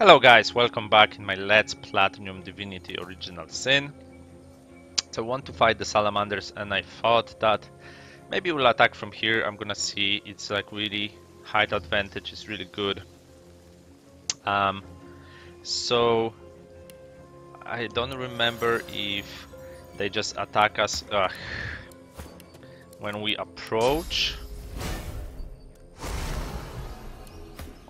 Hello guys, welcome back in my Let's Platinum Divinity Original Sin. So I want to fight the salamanders and I thought that maybe we'll attack from here. I'm gonna see it's like really height advantage is really good. Um, so I don't remember if they just attack us when we approach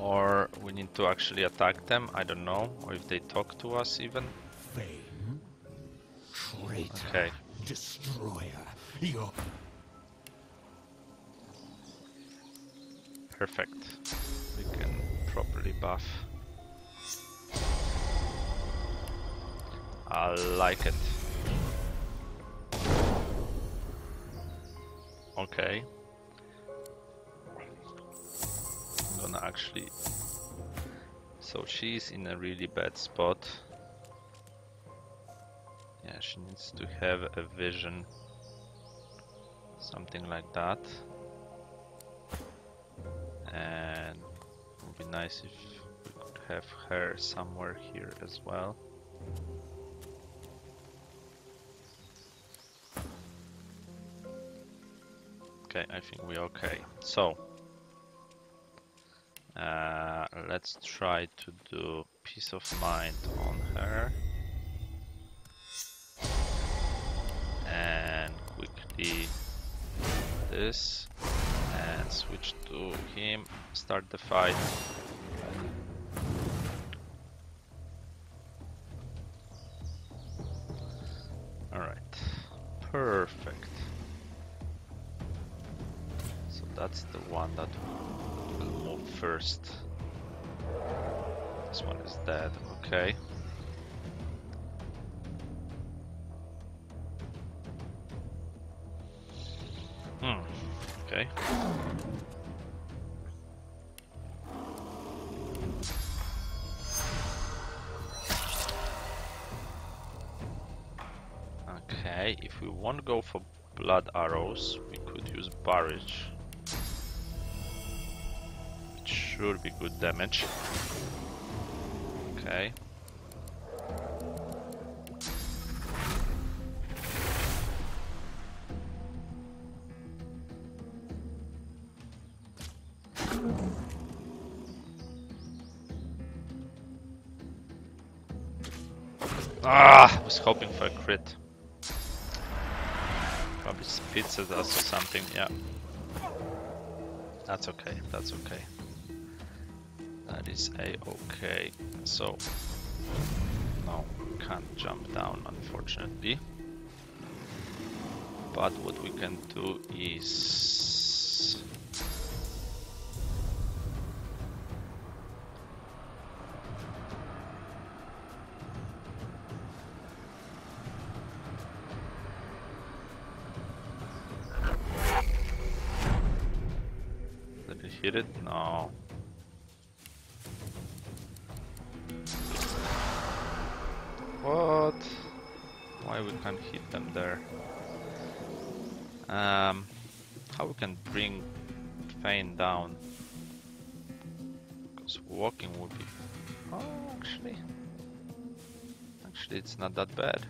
Or we need to actually attack them, I don't know. Or if they talk to us even. Fame? Traitor. Okay. Destroyer. Your Perfect. We can properly buff. I like it. Okay. Gonna actually... So she's in a really bad spot. Yeah, she needs to have a vision. Something like that. And it would be nice if we could have her somewhere here as well. Okay, I think we're okay. So, uh, let's try to do peace of mind on her. And quickly this and switch to him, start the fight. Alright, perfect. So that's the one that first. This one is dead, okay. Hmm, okay. Okay, if we want to go for blood arrows, we could use barrage. Should be good damage. Okay. Ah, I was hoping for a crit. Probably spits at us or something, yeah. That's okay, that's okay. That is a-okay. So, no, can't jump down unfortunately. But what we can do is... it's not that bad.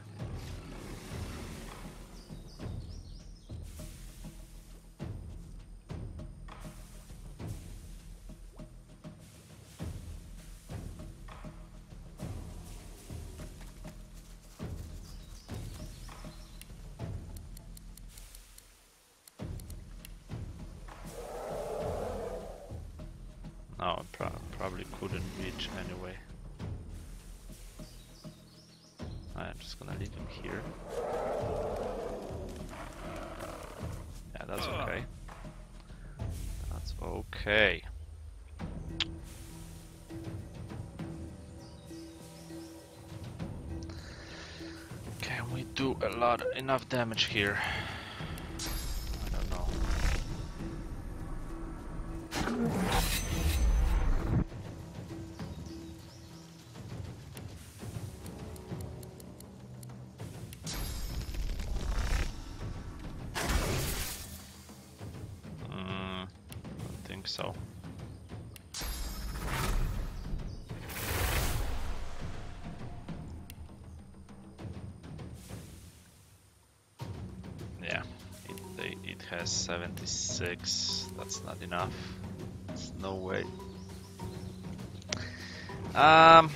Enough damage here? 76. That's not enough. There's no way. Um.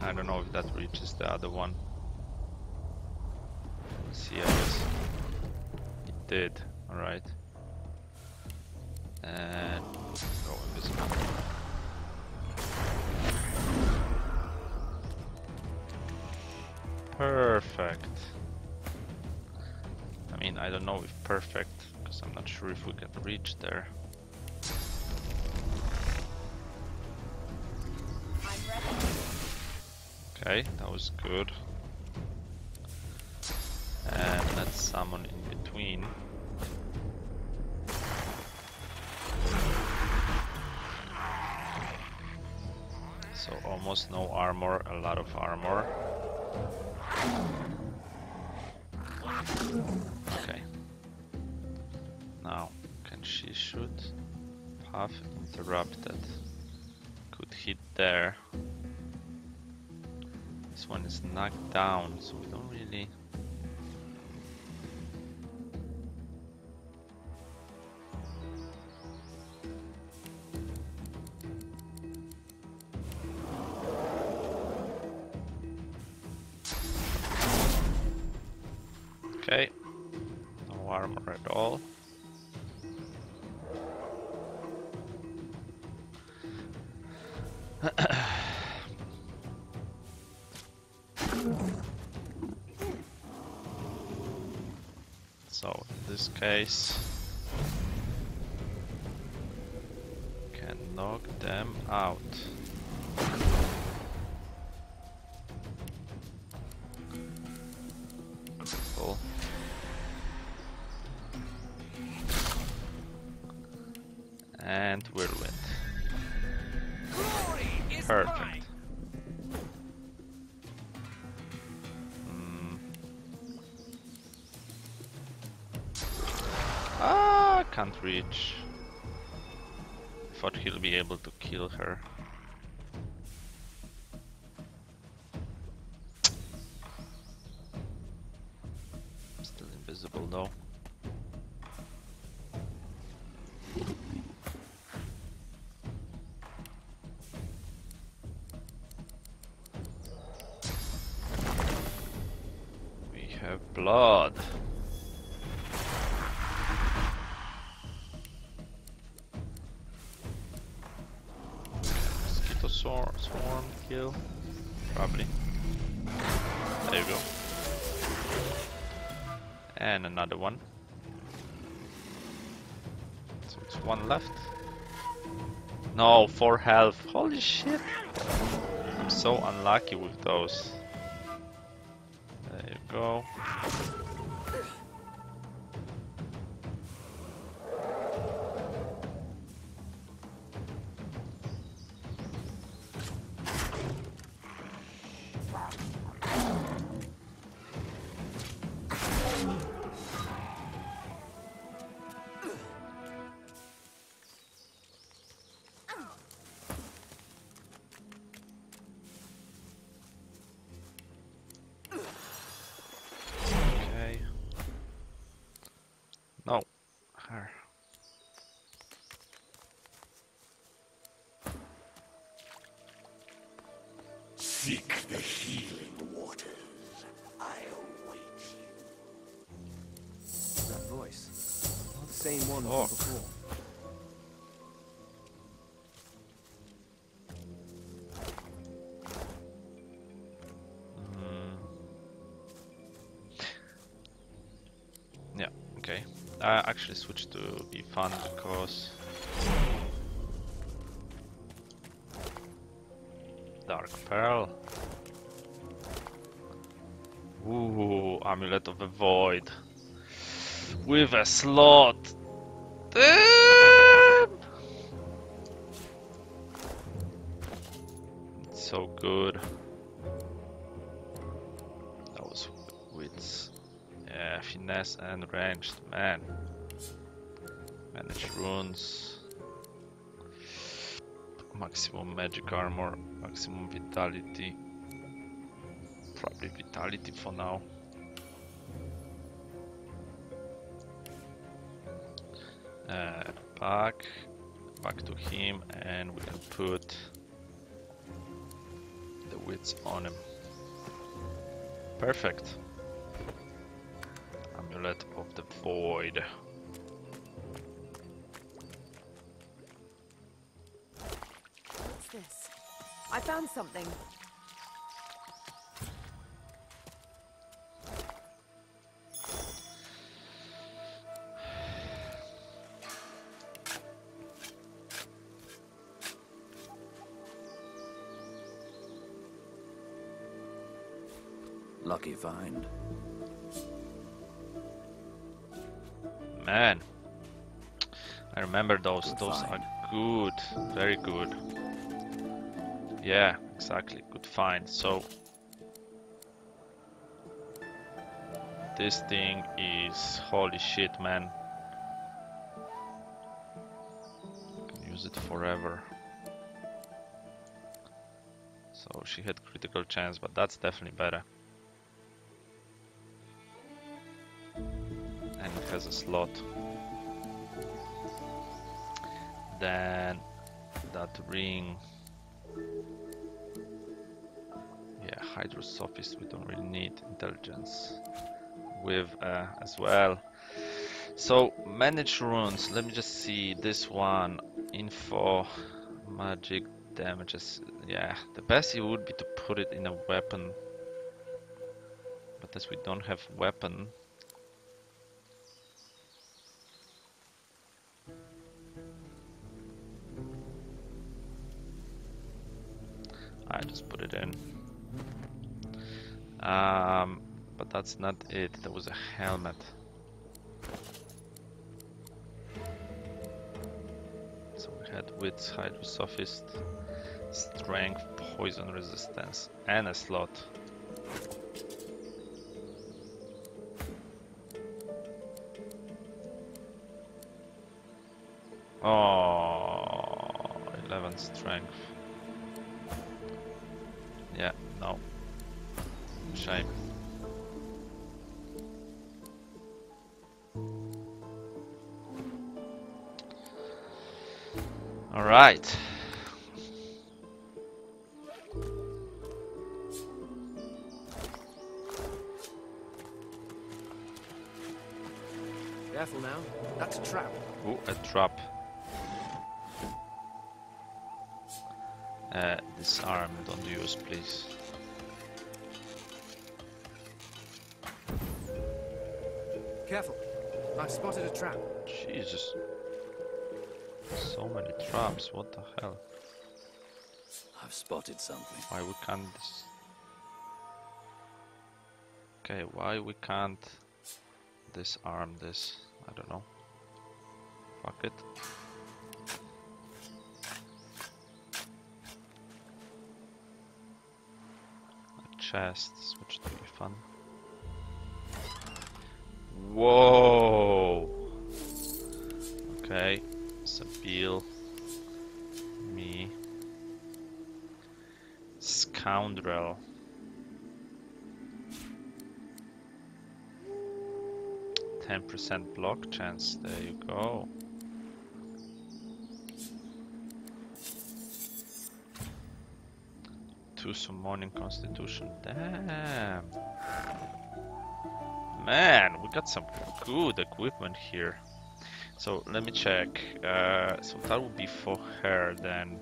I don't know if that reaches the other one. Let's see, I guess. It did, sure if we can reach there. Okay, that was good. And let's summon in between. So almost no armor, a lot of armor. She shoot? Interrupted. Could hit there. This one is knocked down, so we don't really. In reach. Thought he'll be able to kill her. Still invisible though. We have blood. Left. No, four health. Holy shit. I'm so unlucky with those. Actually switched to be fun because Dark Pearl. Ooh, Amulet of the Void. With a slot. Maximum magic armor, maximum vitality. Probably vitality for now. Uh, back, back to him, and we can put the wits on him. Perfect. Amulet of the Void. I found something. Lucky find. Man, I remember those. Good those find. are good, very good. Yeah, exactly. Good find. So this thing is holy shit, man. Can use it forever. So she had critical chance, but that's definitely better. And it has a slot. Then that ring. Hydrosophist we don't really need. Intelligence with uh, as well. So manage runes. Let me just see this one. Info, magic damages. Yeah, the best it would be to put it in a weapon. But as we don't have weapon, that's not it. That was a helmet. So we had wits, hydrosophist, strength, poison resistance, and a slot. Oh, 11 strength. Uh, disarm, don't use, please. Careful. I've spotted a trap. Jesus. So many traps, what the hell? I've spotted something. Why we can't dis- Okay, why we can't disarm this? I don't know. Fuck it. A chest, which would be fun. Whoa! Okay, Sabil, me, scoundrel. Ten percent block chance. There you go. Two summoning constitution. Damn. Man, we got some good equipment here. So let me check. Uh, so that would be for her then.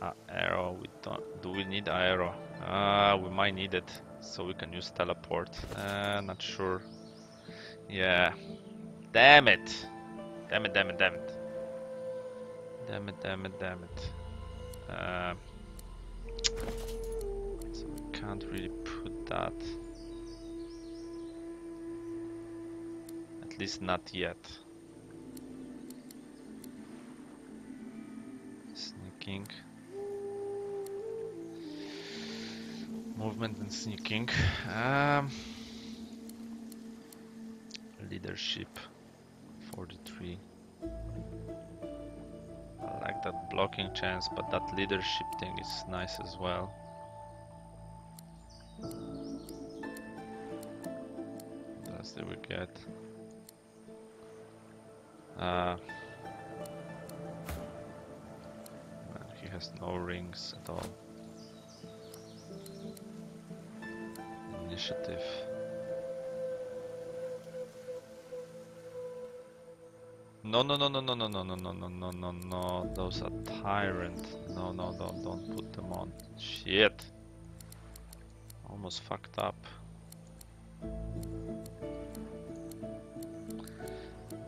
Uh, arrow. We don't. Do we need arrow? Ah, we might need it, so we can use teleport. Uh, not sure. Yeah. Damn it! Damn it! Damn it! Damn it! Damn it! Damn it! Damn it! Can't really put that. At least not yet. Sneaking. Movement and sneaking. Um, leadership 43. I like that blocking chance, but that leadership thing is nice as well. Did we get? Uh, he has no rings at all. Initiative. No, no, no, no, no, no, no, no, no, no, no, no, no. Those are tyrant. No, no, don't, don't put them on. Shit. Almost fucked up.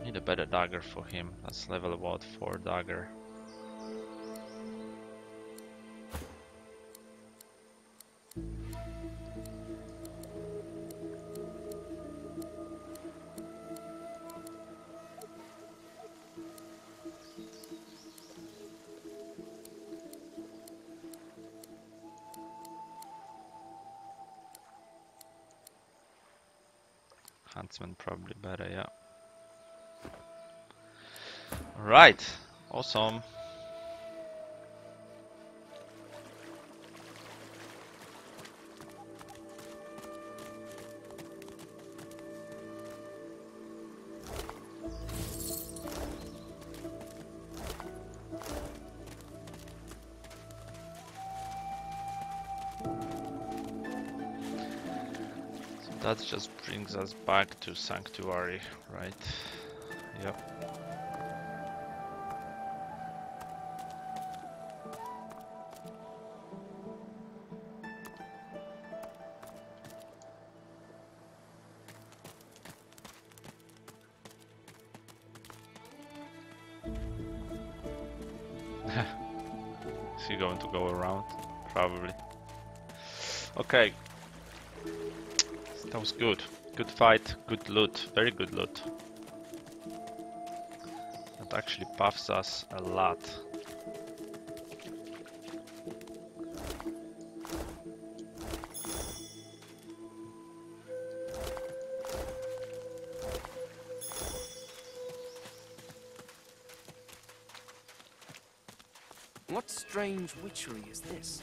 Need a better dagger for him. That's level about 4 dagger. Right, awesome. So that just brings us back to Sanctuary, right? Okay. That was good. Good fight, good loot, very good loot. That actually buffs us a lot. What strange witchery is this?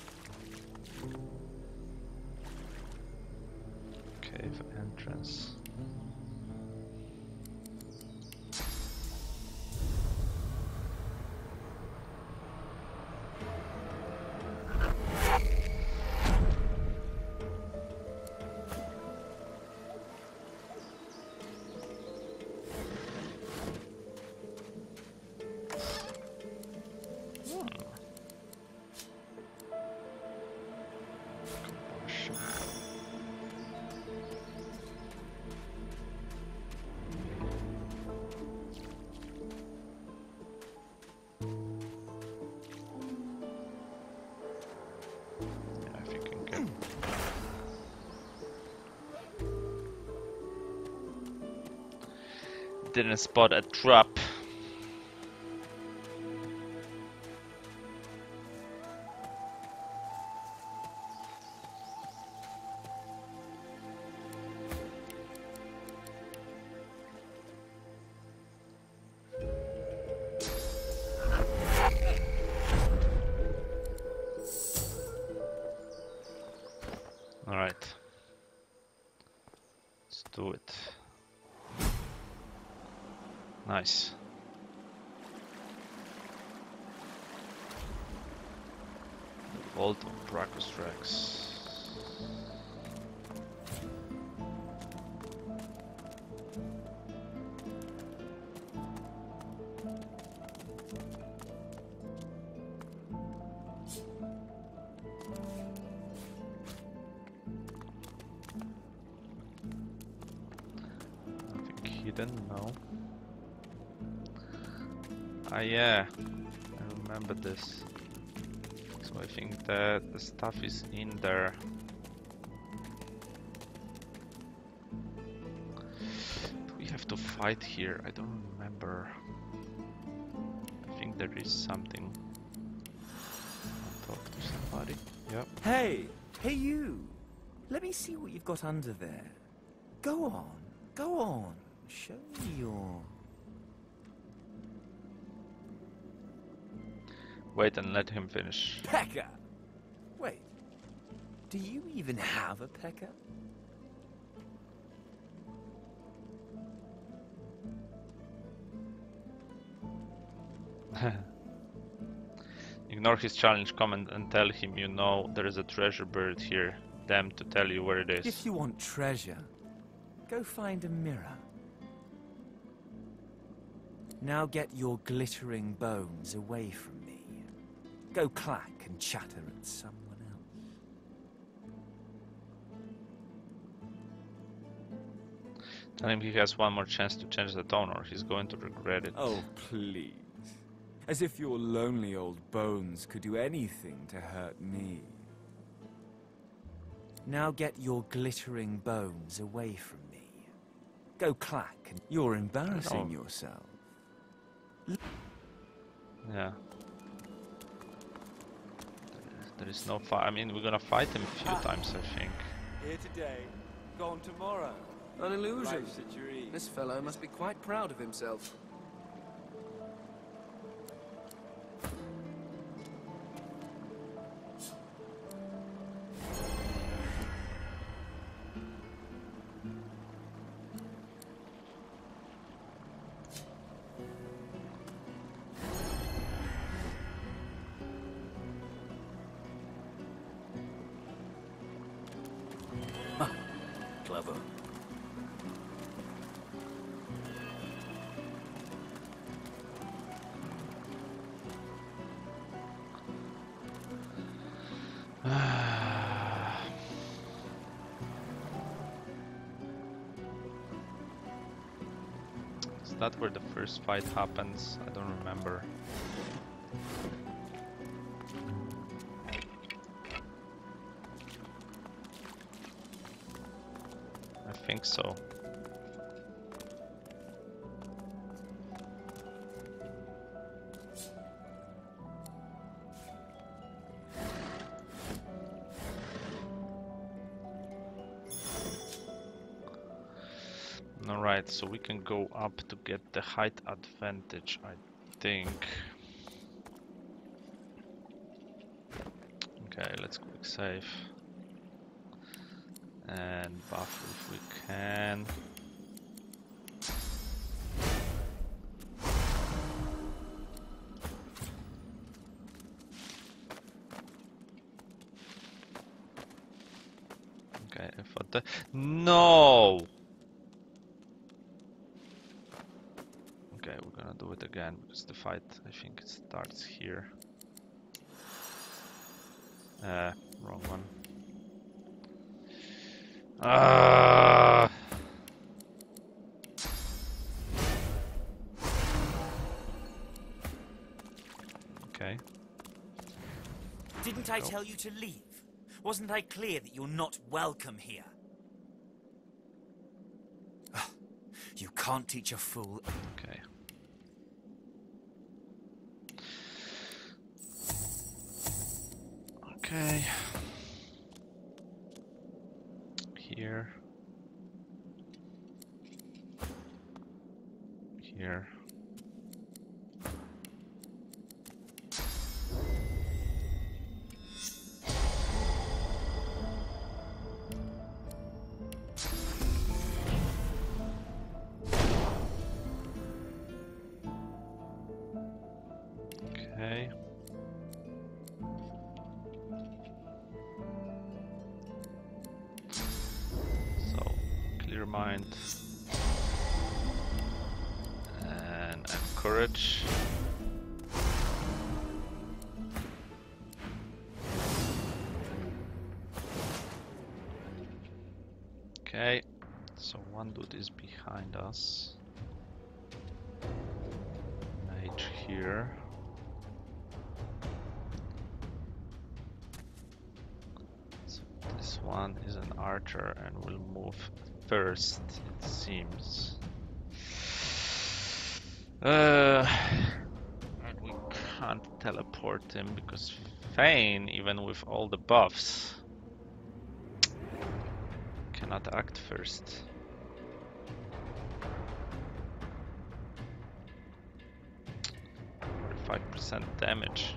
Didn't spot a drop. Yeah, I remember this. So I think that the stuff is in there. Do we have to fight here? I don't remember. I think there is something. I'll talk to somebody. Yep. Hey, hey you! Let me see what you've got under there. Wait and let him finish. Pekka! Wait. Do you even have a Pekka? Ignore his challenge comment and tell him you know there is a treasure buried here. Them to tell you where it is. If you want treasure, go find a mirror. Now get your glittering bones away from me. Go clack and chatter at someone else. Tell him he has one more chance to change the tone or he's going to regret it. Oh, please. As if your lonely old bones could do anything to hurt me. Now get your glittering bones away from me. Go clack and you're embarrassing Oh. yourself. Yeah. There is no fight. I mean, we're gonna fight him a few ah. times, I think. Here today, gone tomorrow. An illusion. Life's a dream. This fellow must be quite proud of himself. Is that where the first fight happens? So we can go up to get the height advantage, I think. Okay, let's quick save. And buff if we can. Okay, if I no. Okay, we're gonna do it again because the fight I think it starts here. Uh, wrong one. Ah. Okay. Didn't I tell you to leave? Wasn't I clear that you're not welcome here? You can't teach a fool. Okay. Here. Here. Mind. And courage. Okay, so one dude is behind us. Mage here. One is an archer and will move first, it seems. Uh, and we can't teleport him because Fane, even with all the buffs, cannot act first. Five percent damage.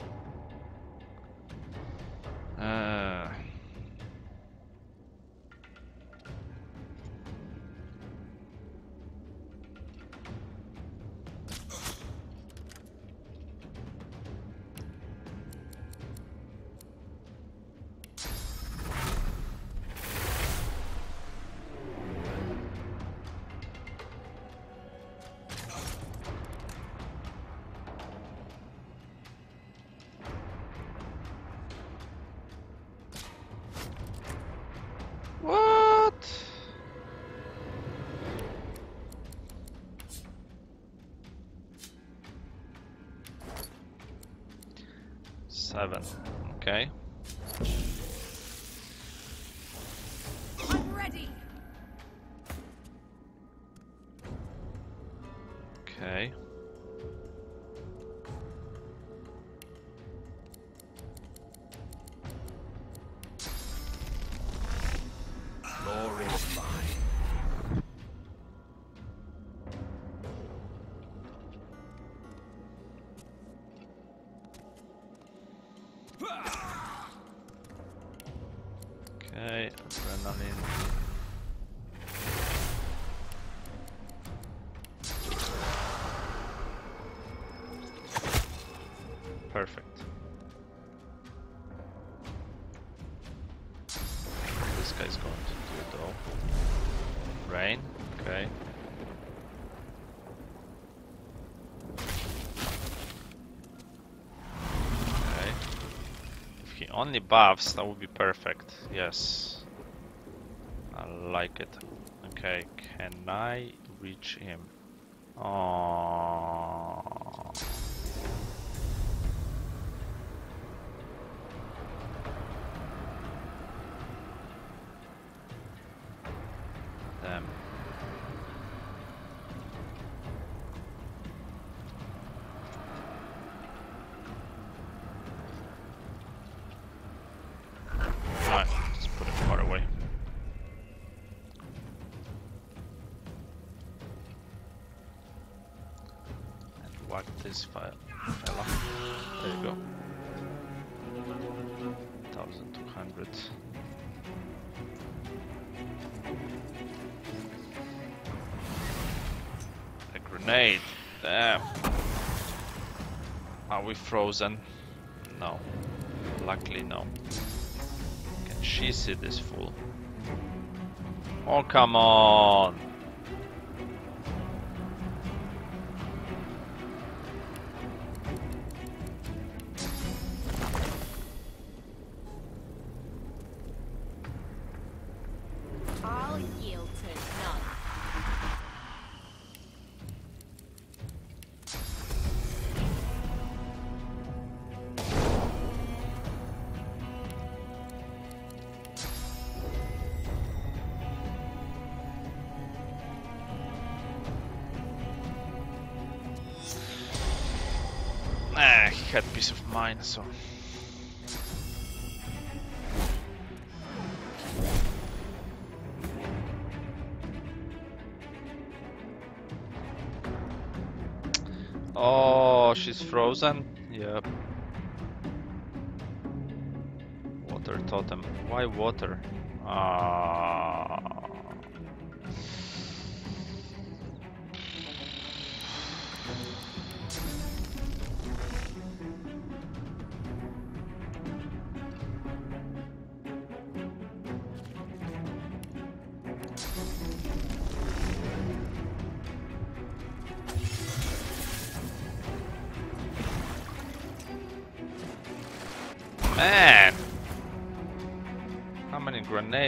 Glory is mine. Only buffs, that would be perfect. Yes. I like it. Okay, can I reach him? Oh. We frozen? No. Luckily, no. Can she see this fool? Oh, come on! Mind. Oh, she's frozen? Yep. Water totem. Why water? Ah.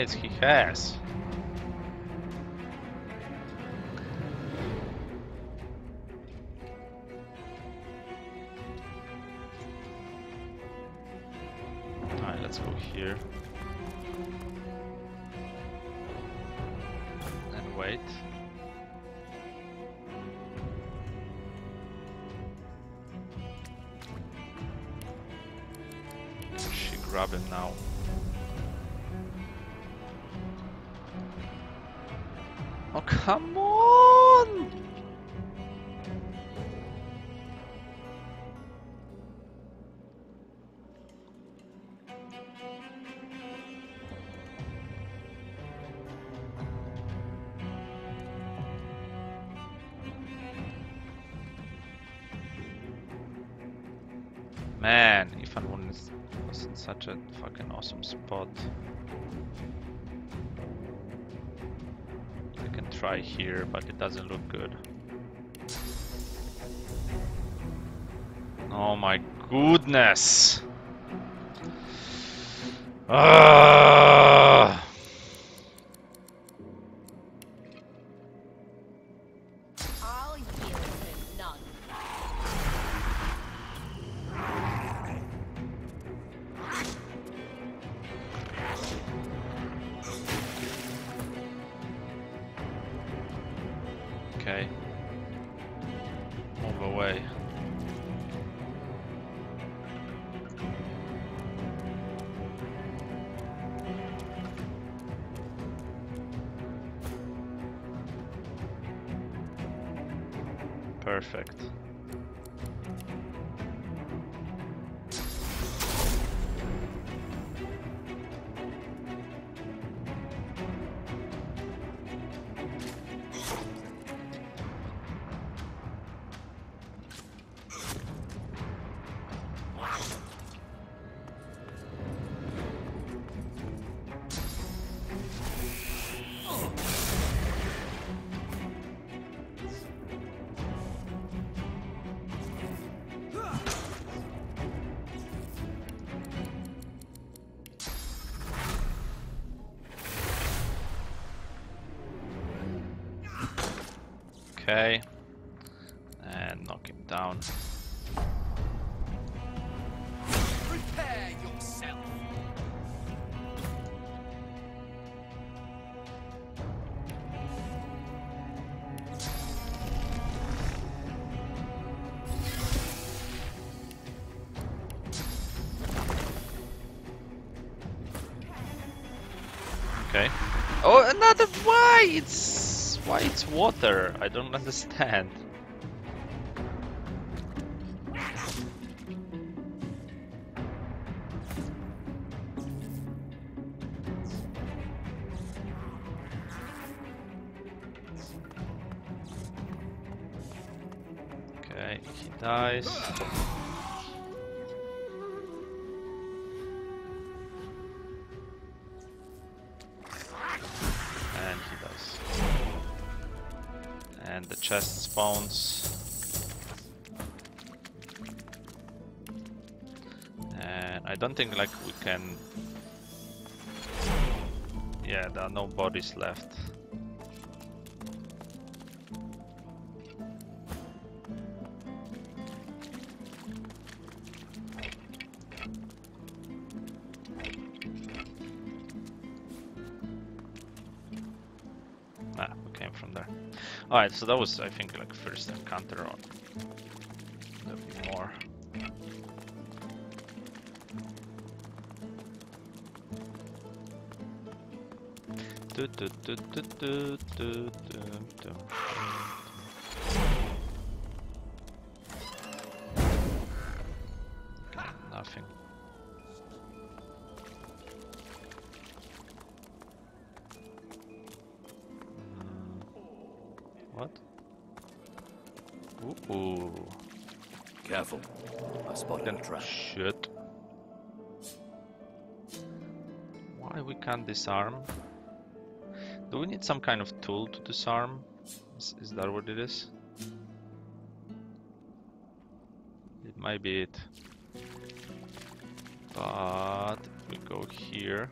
Grenades he has? A fucking awesome spot. I can try here, but it doesn't look good. Oh my goodness! Ah! Okay. And knock him down. Prepare yourself. Okay. Oh, another why? Why it's water. I don't understand. Think like we can... Yeah, there are no bodies left. Ah, we came from there. Alright, so that was, I think, like first encounter on. Nothing. Mm, What? Ooh. Careful. I spotted a trap. shit. Why we can't disarm? Do we need some kind of tool to disarm? Is, is that what it is? It might be it. But we go here,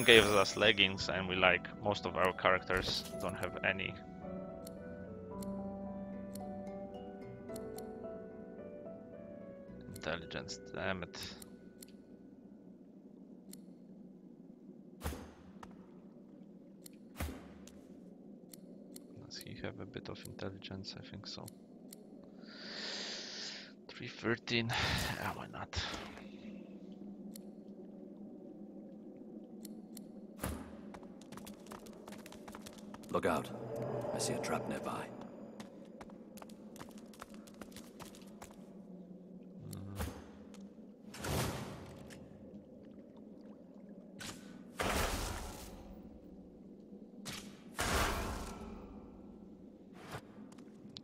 And gave us leggings and we like most of our characters don't have any. Intelligence, damn it. Does he have a bit of intelligence? I think so. 313. Yeah, why not? Look out. I see a trap nearby.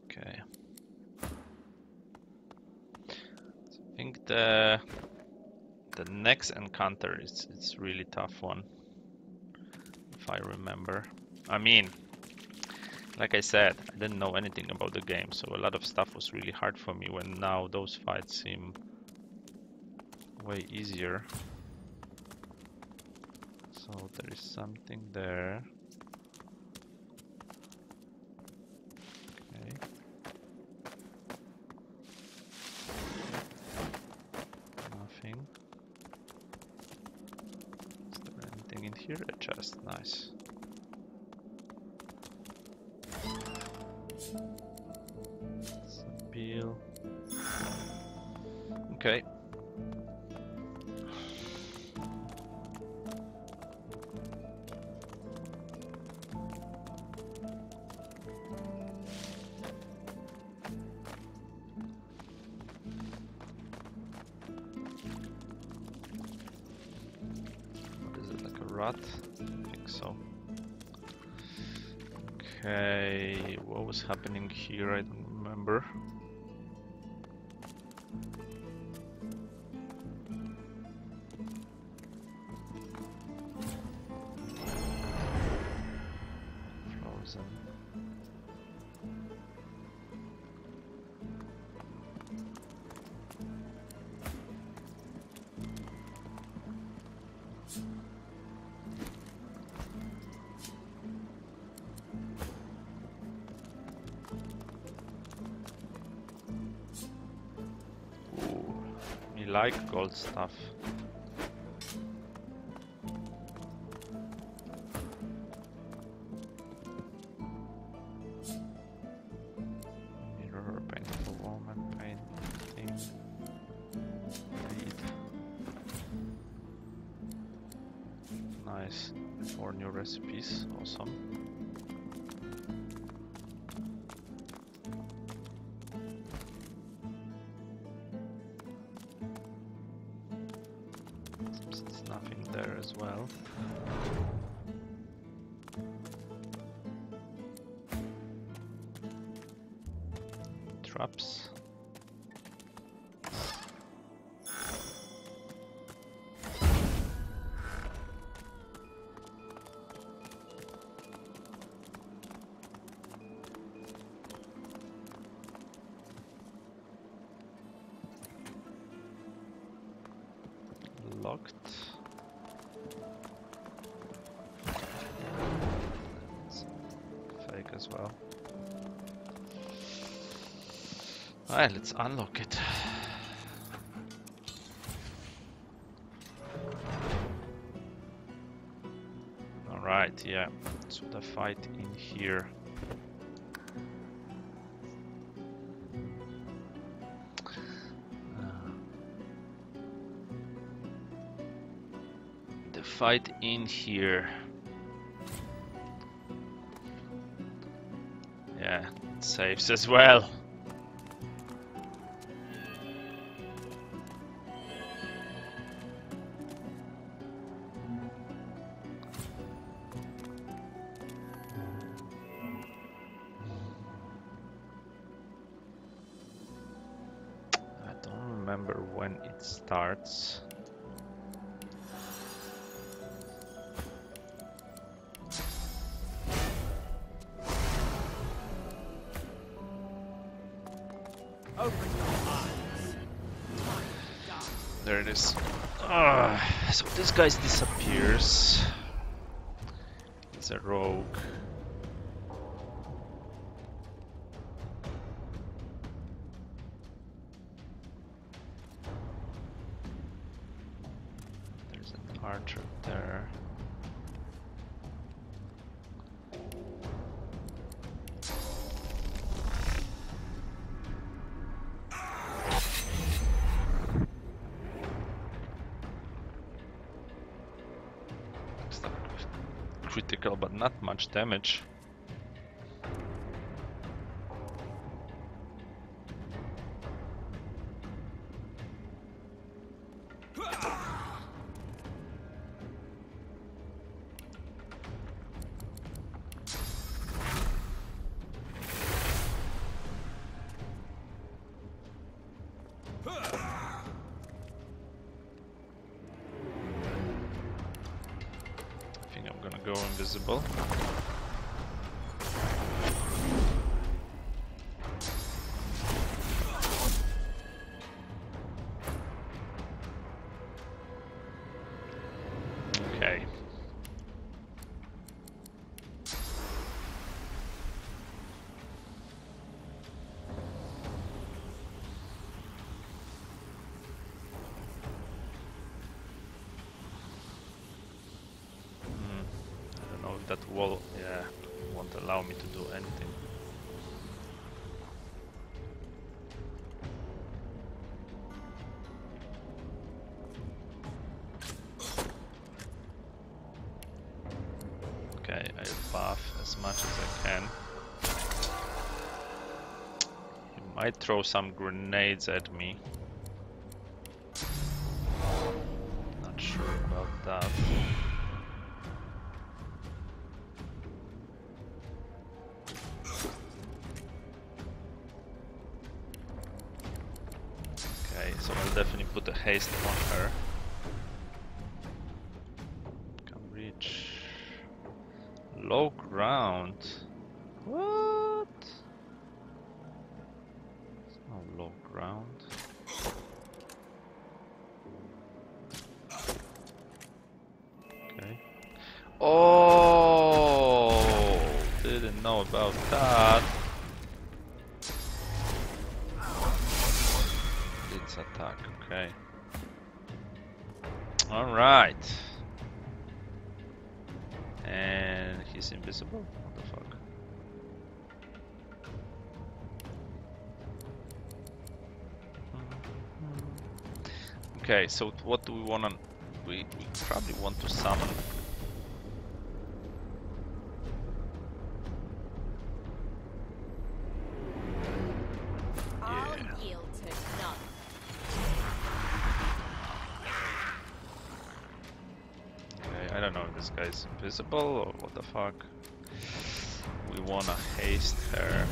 Okay. the the next encounter is it's really tough one. If I remember. I mean, like I said, I didn't know anything about the game, so a lot of stuff was really hard for me when now those fights seem way easier. So there is something there. Okay. Nothing. Is there anything in here? A chest, nice. Peel. Okay. Was happening here? I don't remember. Like gold stuff. Alright, let's unlock it. Alright, yeah. So the fight in here. Uh, the fight in here. Yeah, saves as well. There it is. Ah, so this guy disappears. He's a rogue. Damage. Okay, I'll buff as much as I can. He might throw some grenades at me. So what do we wanna... We, we probably want to summon I'll Yeah. yield to none. Okay, I don't know if this guy's invisible or what the fuck. We wanna haste her.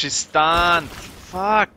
She's stunned. Fuck.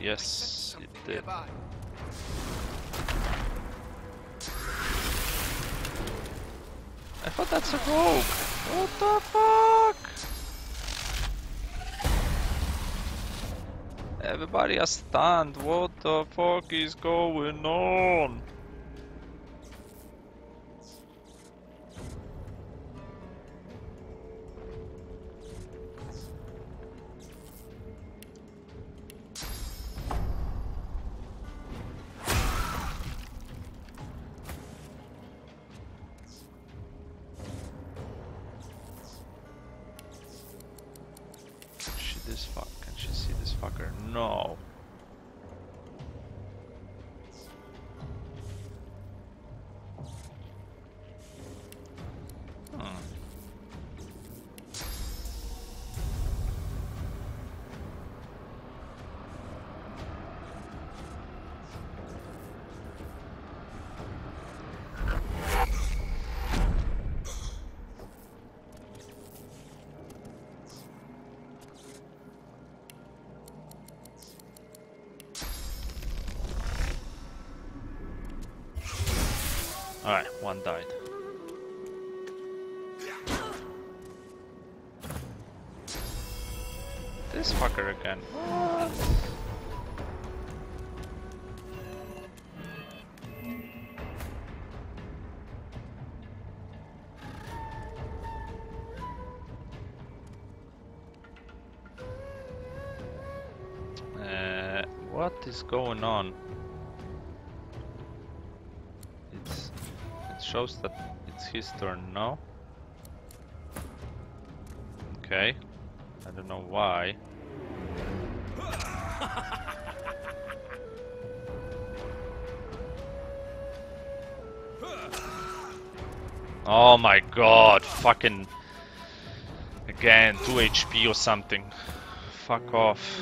Yes, it did. I thought that's a rogue. What the fuck? Everybody is stunned. What the fuck is going on? Is going on? It's it shows that it's his turn now. Okay. I don't know why. Oh my god, fucking again, 2 HP or something. Fuck off.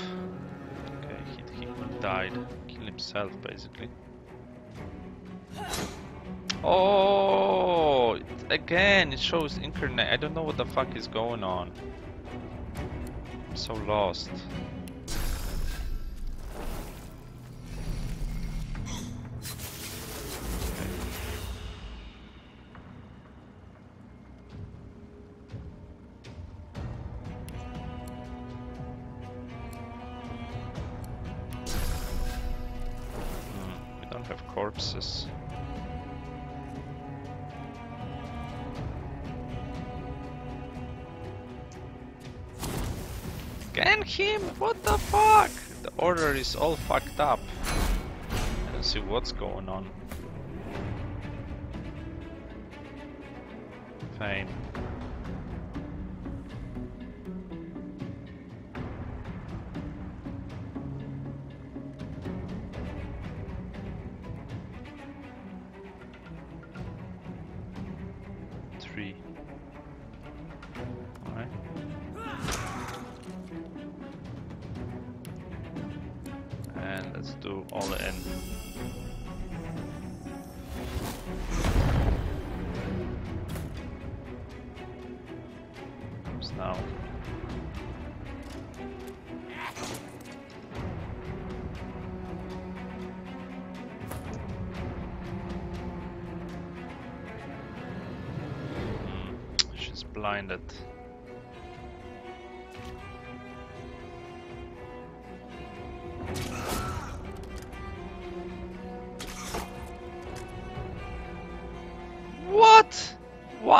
Died. Kill himself basically. Oh, again, it shows incarnate. I don't know what the fuck is going on. I'm so lost. Is all fucked up. I don't see what's going on.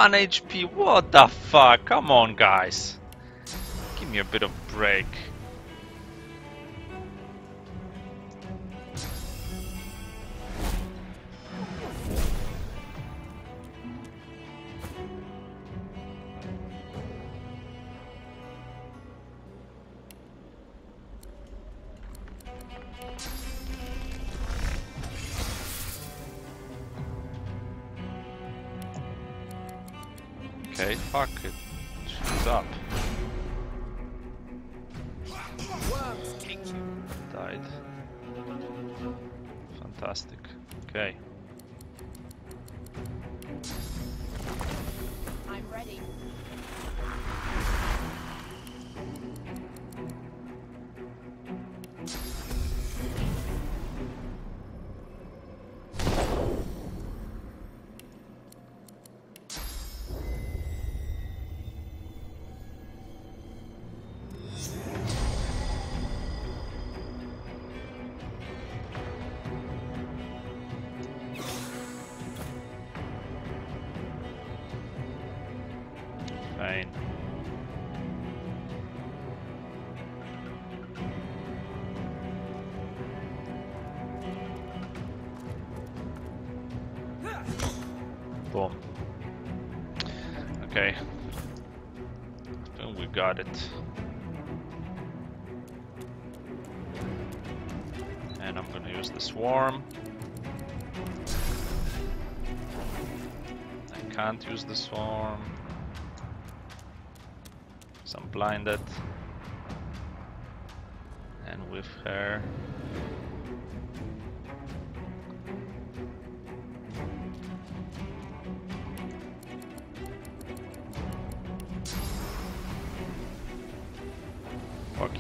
1 HP? What the fuck? Come on, guys. Give me a bit of break. Died. Fantastic. Okay. I'm ready. Got it. And I'm gonna use the swarm. I can't use the swarm. So I'm blinded. And with her.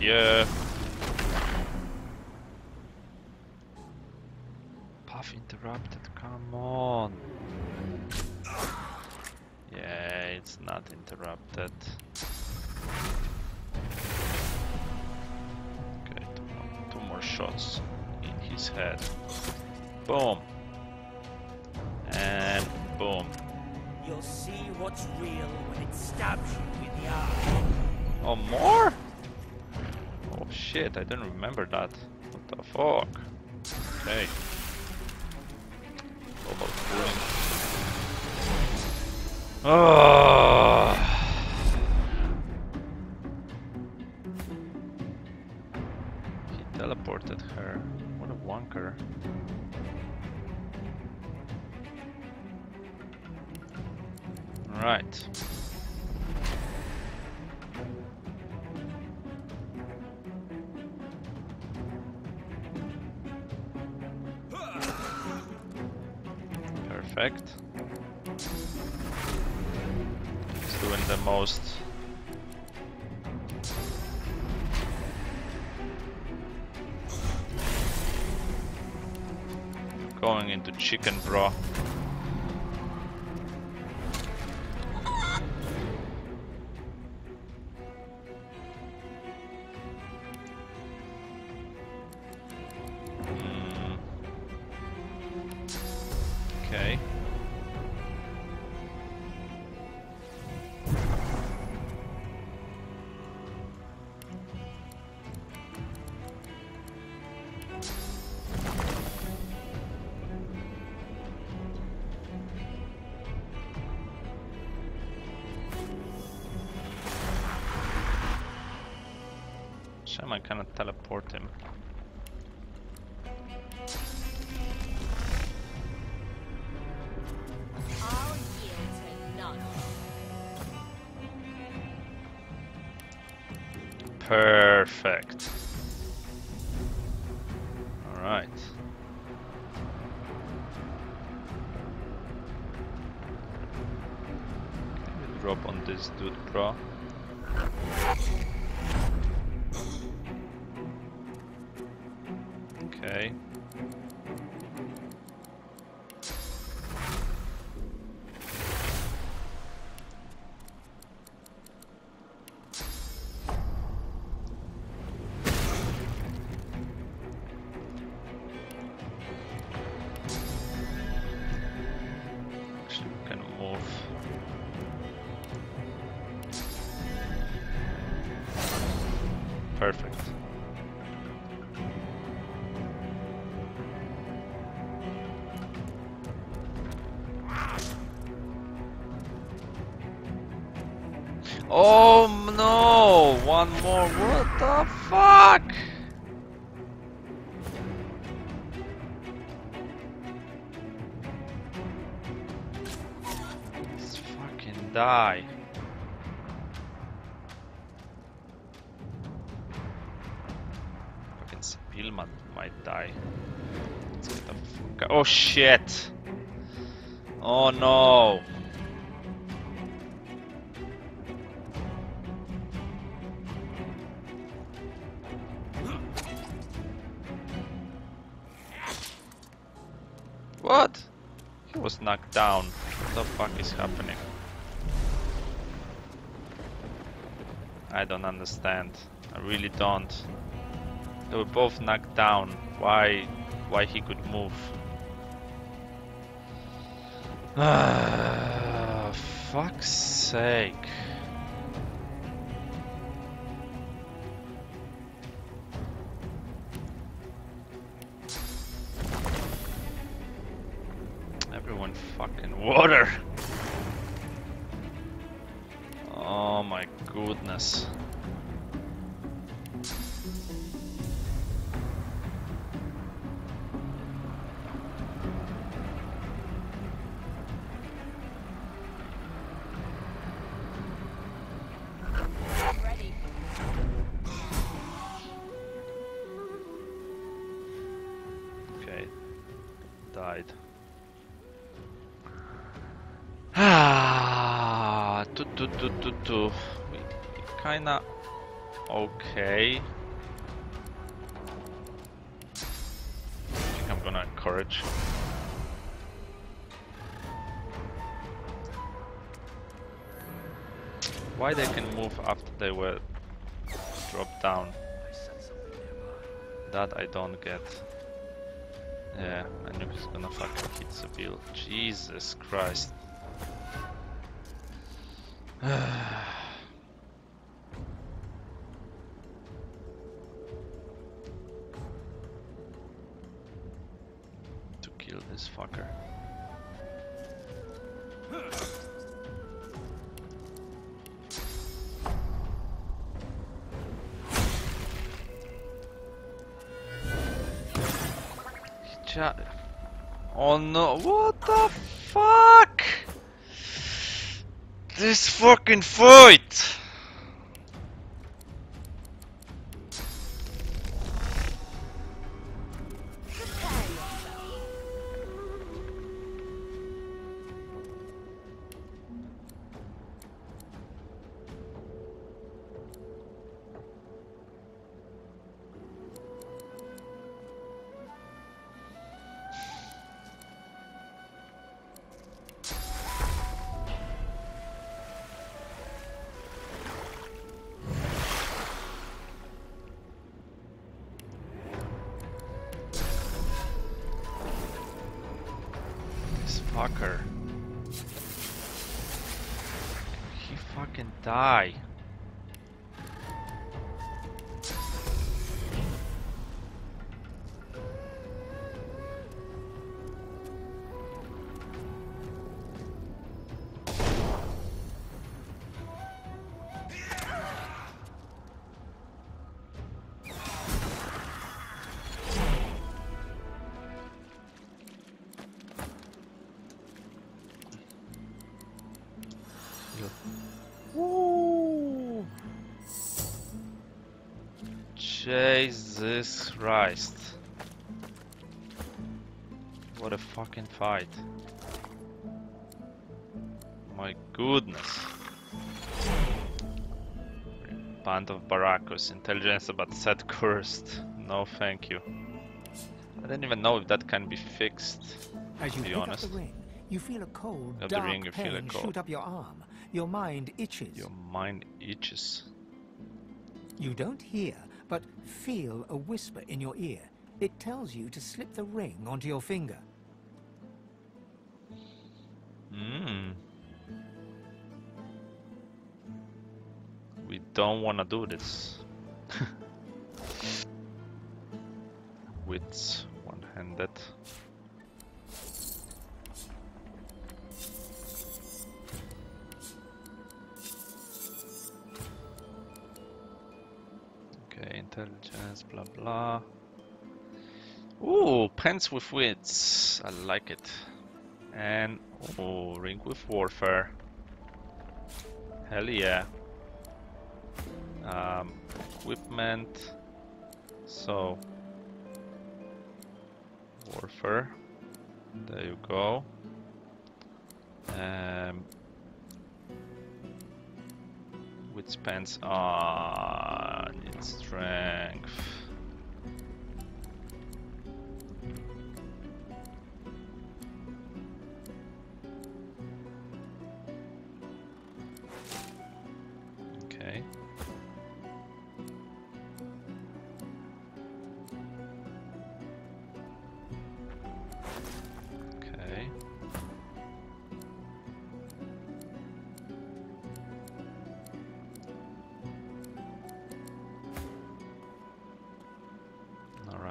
Yeah. Path interrupted, come on. Yeah, it's not interrupted. Okay, two more, two more shots in his head. Boom. And boom. You'll see what's real when it stabs you in the eye. Oh, more? Oh shit, I didn't remember that. What the fuck? Okay. Global cooling. Oh. He teleported her. What a wonker. Right. Doing the most. Going into chicken bro. Shaman cannot teleport him. What? He was knocked down. What the fuck is happening? I don't understand. I really don't. They were both knocked down. Why why he could move? Ah, fuck's sake. Water. I don't get. Yeah, I knew he's gonna fucking hit Sebille. Jesus Christ. to kill this fucker. Ja- Oh no, what the fuck? This fucking fight! Fucker. He fucking die. Fight. My goodness. Band of Braccus. Intelligence about set cursed. No thank you. I don't even know if that can be fixed. As you be honest. ring, you feel a cold, dark ring, you feel a pain cold. shoot up your arm. Your mind itches. Your mind itches. You don't hear, but feel a whisper in your ear. It tells you to slip the ring onto your finger. Don't want to do this. With one-handed. Okay, intelligence, blah blah. Ooh, pens with wits. I like it. And oh, ring with warfare. Hell yeah. Um, equipment. So warfare. There you go. Um, spends on its strength.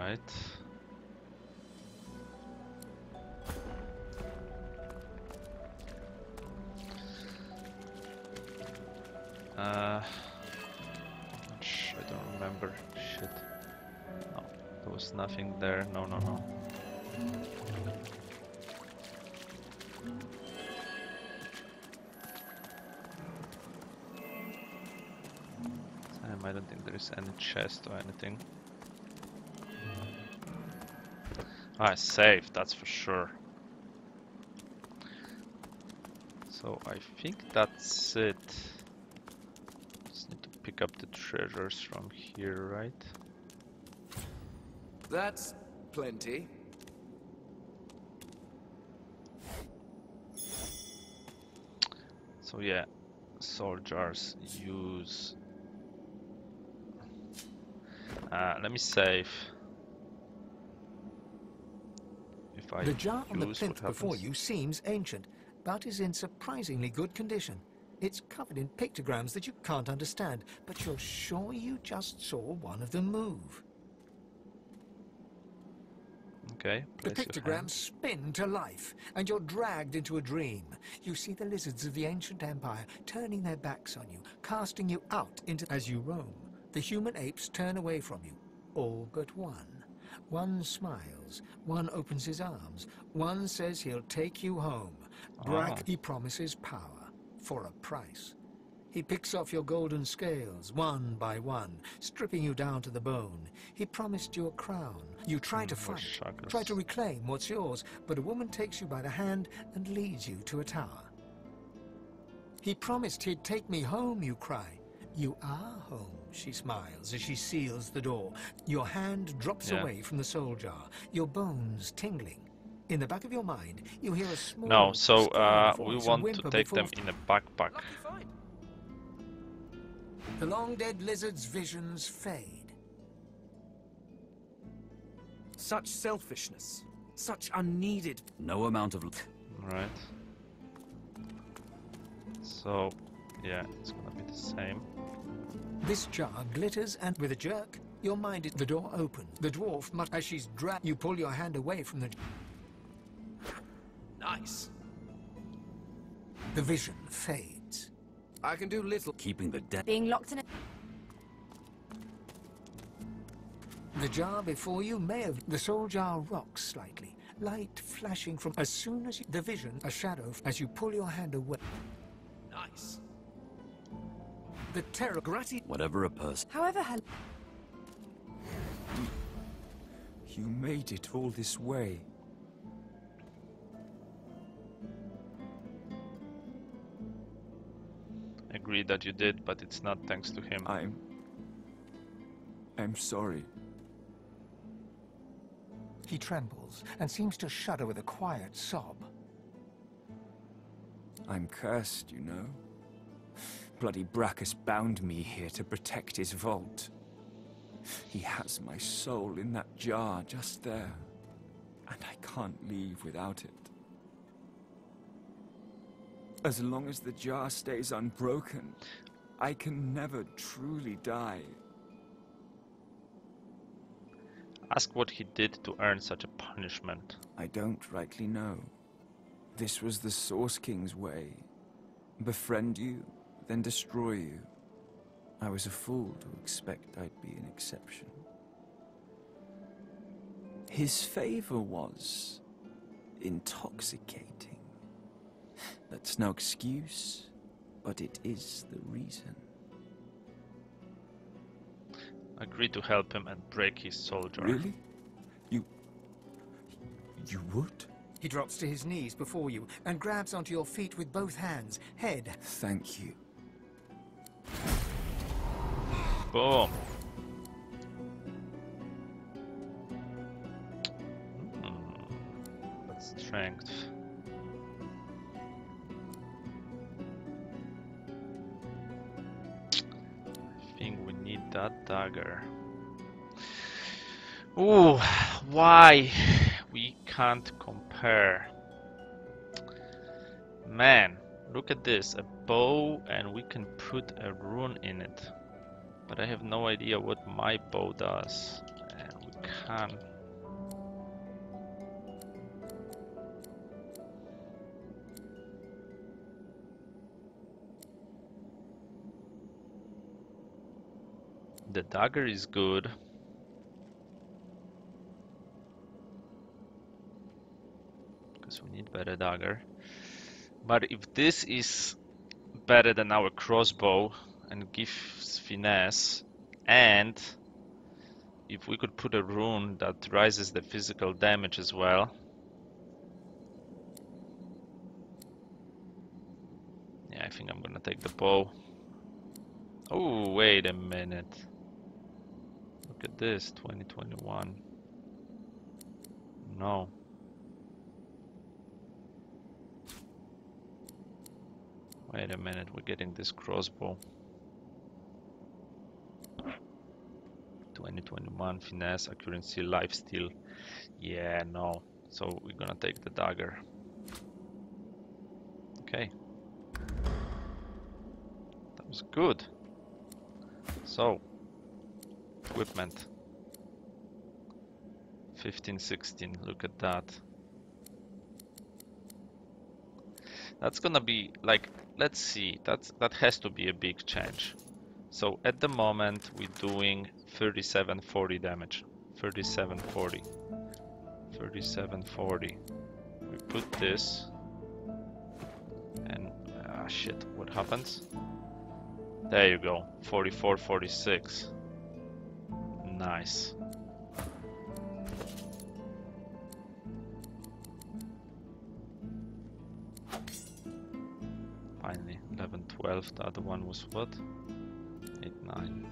Uh, I don't remember. Shit. No, there was nothing there. No, no, no. I don't think there is any chest or anything. Ah, I saved, that's for sure. So I think that's it. Just need to pick up the treasures from here, right? That's plenty. So yeah, soldiers use... Uh, let me save. I The jar on the plinth before you seems ancient, but is in surprisingly good condition. It's covered in pictograms that you can't understand, but you're sure you just saw one of them move. Okay. The place your hand. pictograms spin to life, and you're dragged into a dream. You see the lizards of the ancient empire turning their backs on you, casting you out into as you roam. The human apes turn away from you, all but one. One smiles, one opens his arms, one says he'll take you home. Brack, Ah. he promises power, for a price. He picks off your golden scales, one by one, stripping you down to the bone. He promised you a crown. You try to Hmm, fight, try to reclaim what's yours, but a woman takes you by the hand and leads you to a tower. He promised he'd take me home, you cry. You are home, she smiles as she seals the door. Your hand drops Yeah. away from the soul jar, your bones tingling. In the back of your mind, you hear a small, No, so uh, we want to take them in a backpack. Lucky. The long dead lizard's visions fade. Such selfishness. Such unneeded. No amount of. Right. So, yeah, it's gonna be the same. This jar glitters, and with a jerk, your mind is the door opens. The dwarf, mut- as she's dragged, you pull your hand away from the. Nice. The vision fades. I can do little. Keeping the dead. Being locked in a... The jar before you may have. The soul jar rocks slightly, light flashing from. As soon as you, the vision, a shadow, as you pull your hand away. Nice. The terror. Gratitude. Whatever a person. However, her... You made it all this way. Agree that you did, but it's not thanks to him. I'm. I'm sorry. He trembles and seems to shudder with a quiet sob. I'm cursed, you know. Bloody Braccus bound me here to protect his vault. He has my soul in that jar just there, and I can't leave without it. As long as the jar stays unbroken, I can never truly die. Ask what he did to earn such a punishment. I don't rightly know. This was the Source King's way. Befriend you, then destroy you. I was a fool to expect I'd be an exception. His favor was intoxicating. That's no excuse, but it is the reason. Agree to help him and break his soul jar. Really? You. You would? He drops to his knees before you and grabs onto your feet with both hands, head. Thank you. Boom. Strength. I think we need that dagger. Ooh, why we can't compare? Man, look at this, a bow and we can put a rune in it. But I have no idea what my bow does. And we can't The dagger is good. Because we need better dagger. But if this is better than our crossbow and gives finesse, and if we could put a rune that rises the physical damage as well. Yeah, I think I'm gonna take the bow. Oh, wait a minute. Look at this, 2021. No. Wait a minute, we're getting this crossbow. 2021 finesse, accuracy, life steal. Yeah, no. So we're gonna take the dagger. Okay. That was good. So, equipment. 15, 16, look at that. That's gonna be like, let's see, that's, that has to be a big change. So at the moment we're doing 3740 damage. 3740. 3740. We put this and ah shit, what happens? There you go. 4446. Nice. Finally, 11, 12. The other one was what? 8, 9.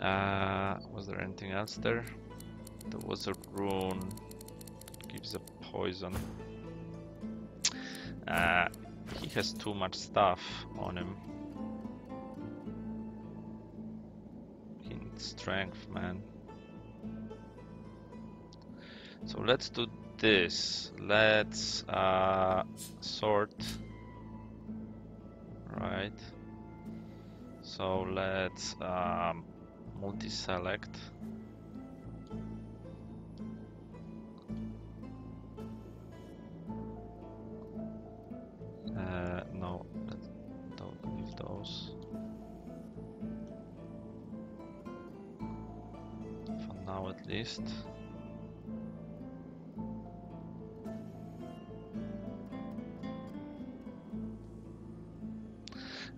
Uh, was there anything else there? There was a rune. Gives a poison. Uh, he has too much stuff on him. He needs strength, man. So let's do this. Let's uh, sort. Right. So let's um, multi-select. Uh, no, don't leave those. For now, at least.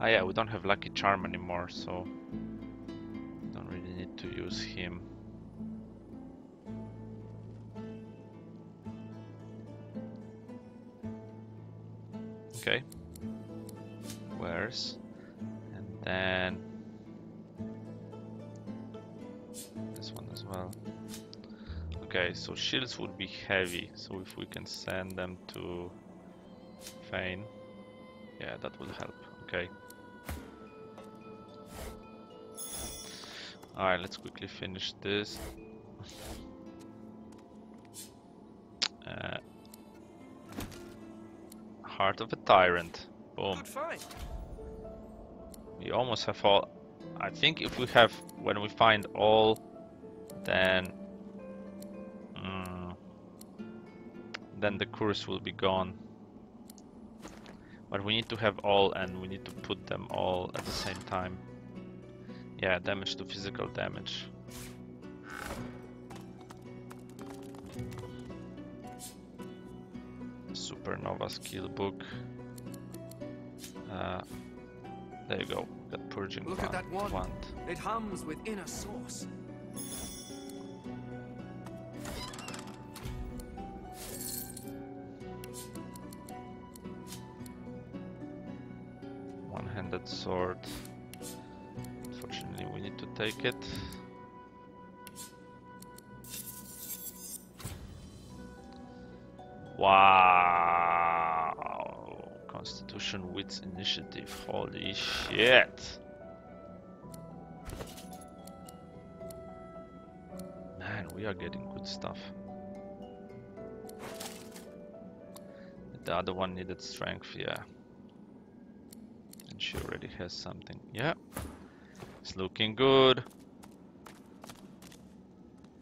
Ah yeah, we don't have Lucky Charm anymore, so use him. Okay. Where's and then this one as well. Okay, so shields would be heavy, so if we can send them to Fane, yeah, that would help. Okay. Alright, let's quickly finish this. Uh, Heart of a Tyrant. Boom. We almost have all. I think if we have, when we find all, then. mm, then the curse will be gone. But we need to have all and we need to put them all at the same time. Yeah, damage to physical damage. Supernova skill book. Uh, there you go. Got purging Look at that wand. It hums with inner source. Wits Initiative. Holy shit! Man, we are getting good stuff. The other one needed strength, yeah. And she already has something. Yeah. It's looking good.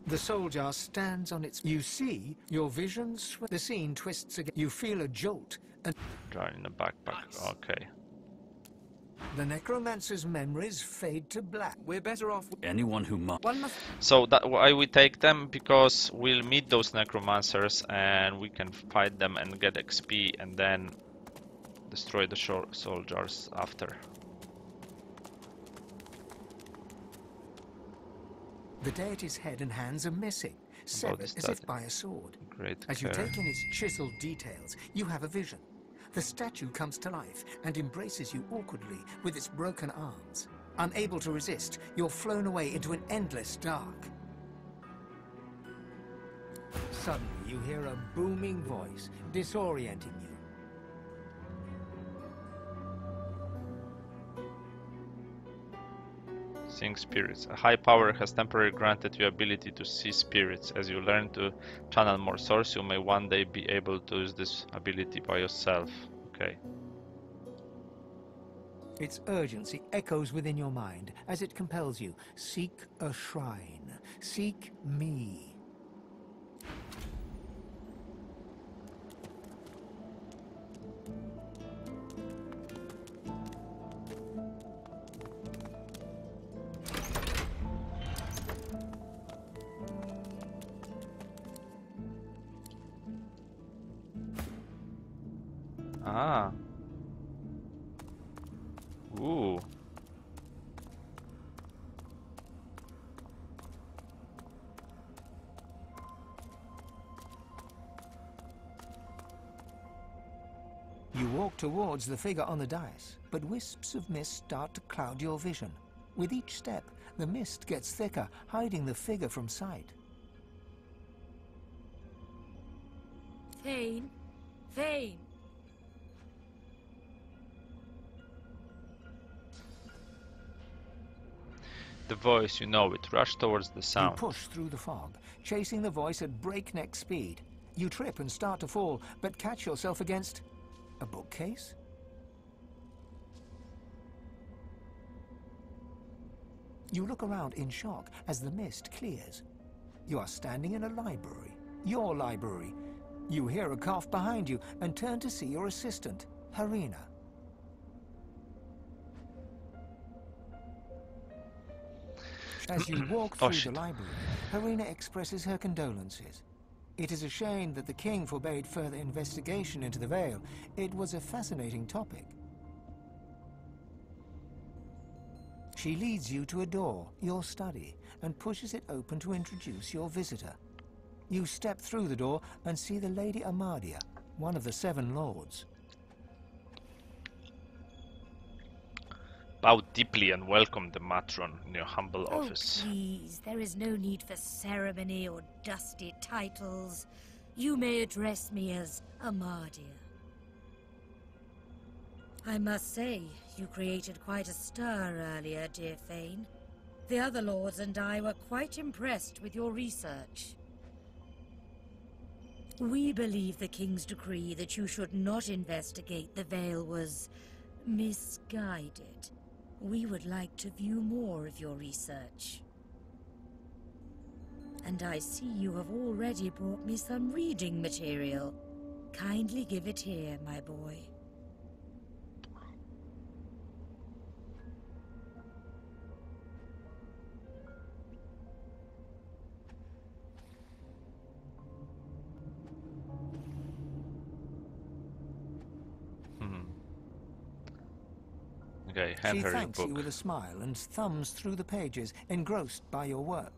The soul jar stands on its. You see, your vision. Sw- the scene twists again. You feel a jolt, and Jar in the backpack. Okay. The necromancer's memories fade to black. We're better off. Anyone who must. So that why we take them because we'll meet those necromancers and we can fight them and get XP and then destroy the shor- soul jars after. The deity's head and hands are missing, severed as if by a sword. Great As you take in its chiseled details, you have a vision. The statue comes to life and embraces you awkwardly with its broken arms. Unable to resist, you're flown away into an endless dark. Suddenly, you hear a booming voice, disorienting Seeing spirits. A high power has temporarily granted you ability to see spirits. As you learn to channel more source, you may one day be able to use this ability by yourself. Okay. Its urgency echoes within your mind as it compels you. Seek a shrine. Seek me. Ah. Ooh. You walk towards the figure on the dais, but wisps of mist start to cloud your vision. With each step, the mist gets thicker, hiding the figure from sight. Fane. Fane. The voice, you know it. Rush towards the sound. You sound. push through the fog, chasing the voice at breakneck speed. You trip and start to fall, but catch yourself against a bookcase? You look around in shock as the mist clears. You are standing in a library. Your library. You hear a cough behind you and turn to see your assistant, Harina. As you walk Oh, through shit. the library, Harina expresses her condolences. It is a shame that the king forbade further investigation into the veil. It was a fascinating topic. She leads you to a door, your study, and pushes it open to introduce your visitor. You step through the door and see the Lady Amadia, one of the Seven Lords. Bow deeply and welcome the matron in your humble Oh, office. please, there is no need for ceremony or dusty titles. You may address me as Amadia. I must say, you created quite a stir earlier, dear Fane. The other lords and I were quite impressed with your research. We believe the King's decree that you should not investigate the Veil was misguided. We would like to view more of your research. And I see you have already brought me some reading material. Kindly give it here, my boy. Hand she her your thanks you book. with a smile and thumbs through the pages, engrossed by your work.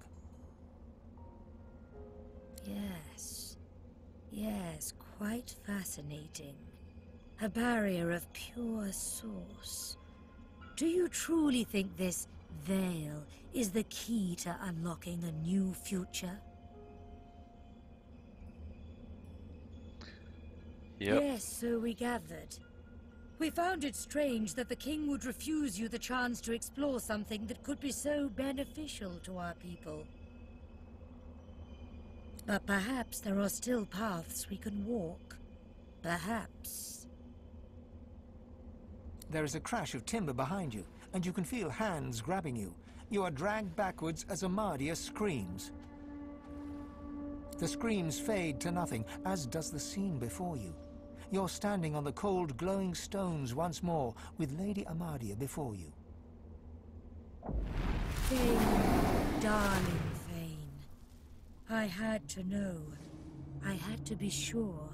Yes. Yes, quite fascinating. A barrier of pure source. Do you truly think this veil is the key to unlocking a new future? Yep. Yes, so we gathered. We found it strange that the king would refuse you the chance to explore something that could be so beneficial to our people. But perhaps there are still paths we can walk. Perhaps. There is a crash of timber behind you, and you can feel hands grabbing you. You are dragged backwards as Amadia screams. The screams fade to nothing, as does the scene before you. You're standing on the cold, glowing stones once more, with Lady Amadia before you. Fane, darling Fane. I had to know. I had to be sure.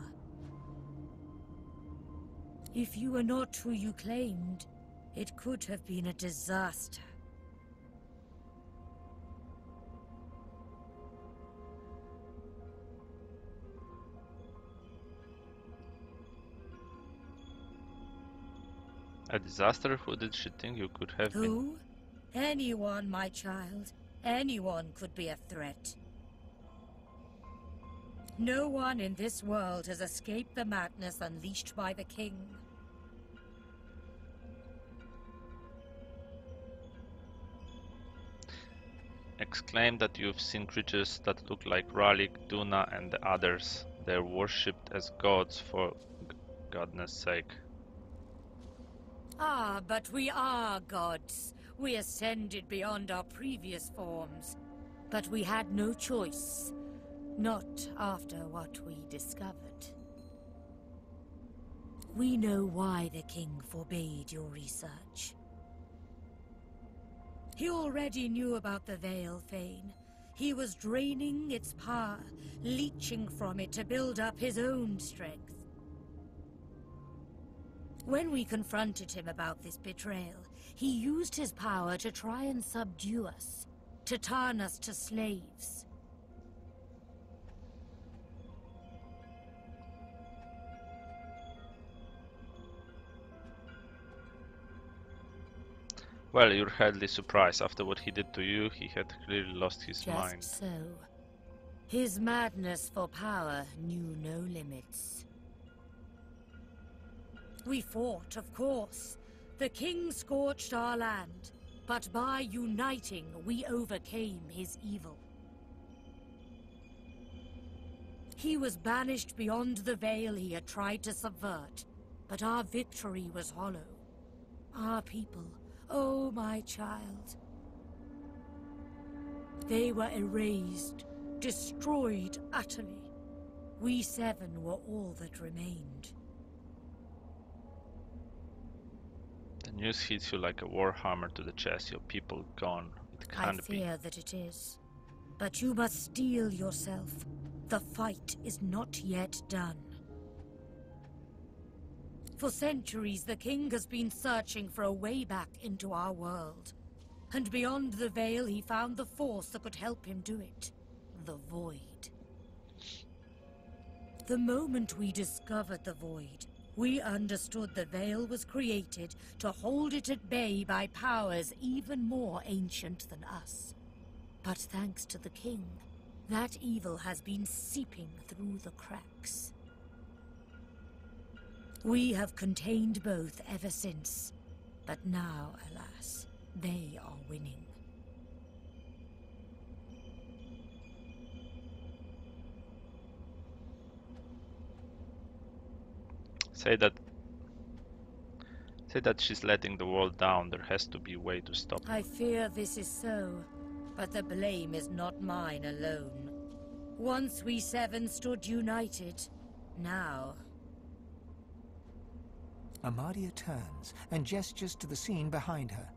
If you were not who you claimed, it could have been a disaster. A disaster? Who did she think you could have been? Who? Anyone, my child. Anyone could be a threat. No one in this world has escaped the madness unleashed by the king. exclaim that you've seen creatures that look like Rhalic, Duna, and the others. They're worshipped as gods for godness sake. Ah, but we are gods. We ascended beyond our previous forms. But we had no choice. Not after what we discovered. We know why the king forbade your research. He already knew about the Veil Fane. He was draining its power, leeching from it to build up his own strength. When we confronted him about this betrayal, he used his power to try and subdue us, to turn us to slaves. Well, you're hardly surprised. After what he did to you, he had clearly lost his Just mind. so. His madness for power knew no limits. We fought, of course. The king scorched our land, but by uniting, we overcame his evil. He was banished beyond the veil he had tried to subvert, but our victory was hollow. Our people, oh my child, they were erased, destroyed utterly. We seven were all that remained. The news hits you like a war hammer to the chest. Your people gone. It can't be. fear that it is. But you must steel yourself. The fight is not yet done. For centuries, the king has been searching for a way back into our world. And beyond the veil, he found the force that could help him do it. The Void. The moment we discovered the Void, we understood the Veil was created to hold it at bay by powers even more ancient than us. But thanks to the King, that evil has been seeping through the cracks. We have contained both ever since, but now, alas, they are winning. Say that. Say that she's letting the world down. There has to be a way to stop. her. I fear this is so, but the blame is not mine alone. Once we seven stood united, now Amadia turns and gestures to the scene behind her.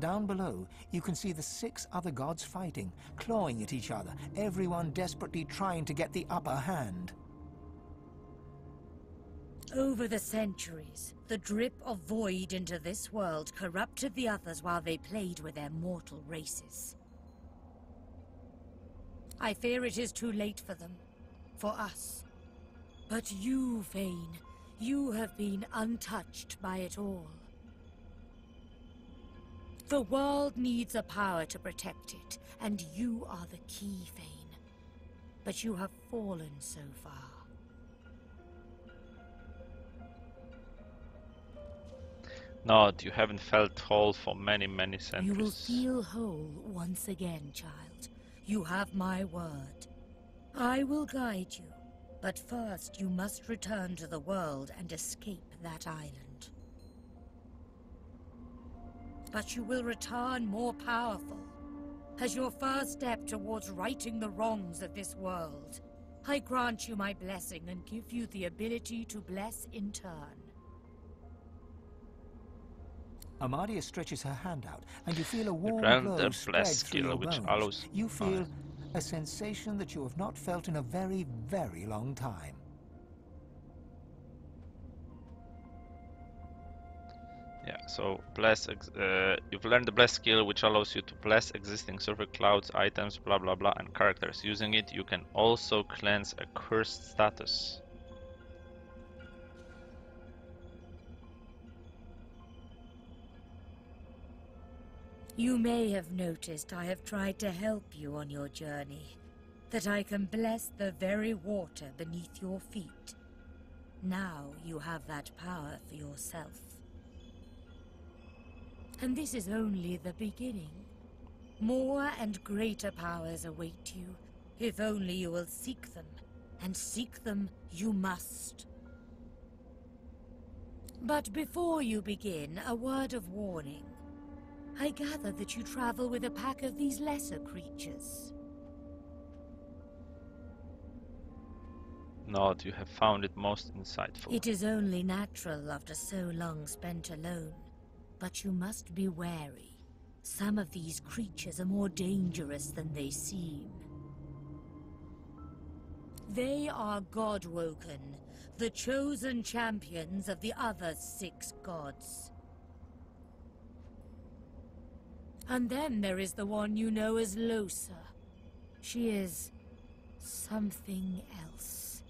Down below, you can see the six other gods fighting, clawing at each other, everyone desperately trying to get the upper hand. Over the centuries, the drip of void into this world corrupted the others while they played with their mortal races. I fear it is too late for them. For us. But you, Fane, you have been untouched by it all. The world needs a power to protect it, and you are the key, Fane. But you have fallen so far. Not, you haven't felt whole for many, many centuries. You will feel whole once again, child. You have my word. I will guide you, but first you must return to the world and escape that island. But you will return more powerful. As your first step towards righting the wrongs of this world, I grant you my blessing and give you the ability to bless in turn. Amadia stretches her hand out, and you feel a warm glow spread through your bones. allows- You feel a sensation that you have not felt in a very, very long time. Yeah, so bless. Ex- uh, you've learned the bless skill, which allows you to bless existing server clouds, items, blah blah blah, and characters. Using it, you can also cleanse a cursed status. You may have noticed I have tried to help you on your journey. That I can bless the very water beneath your feet. Now you have that power for yourself. And this is only the beginning. More and greater powers await you, if only you will seek them. And seek them you must. But before you begin, a word of warning. I gather that you travel with a pack of these lesser creatures. Not, you have found it most insightful. It is only natural after so long spent alone. But you must be wary. Some of these creatures are more dangerous than they seem. They are Godwoken, the chosen champions of the other six gods. And then there is the one you know as Lohse. She is something else.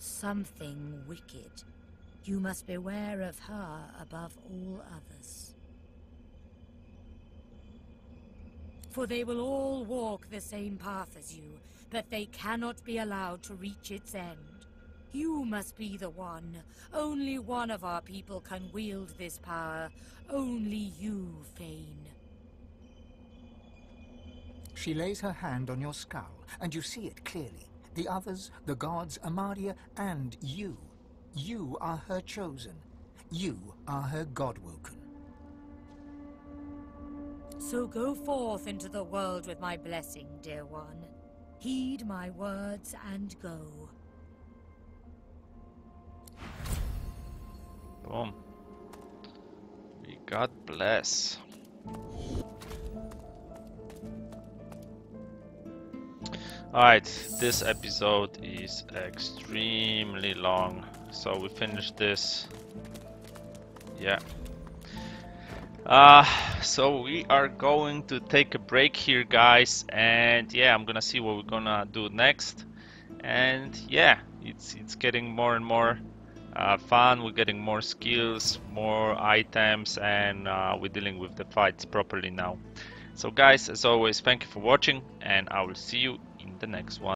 Something wicked. You must beware of her above all others. For they will all walk the same path as you, but they cannot be allowed to reach its end. You must be the one. Only one of our people can wield this power. Only you, Fane. She lays her hand on your skull, and you see it clearly. The others, the gods, Amadia, and you. You are her chosen. You are her Godwoken. So go forth into the world with my blessing, dear one. Heed my words and go. Boom. We God bless. Alright, this episode is extremely long, so we finished this. Yeah. Uh, so we are going to take a break here, guys, and yeah, I'm gonna see what we're gonna do next. And yeah, it's it's getting more and more uh, fun. We're getting more skills, more items, and uh, we're dealing with the fights properly now. So, guys, as always, thank you for watching, and I will see you in the next one.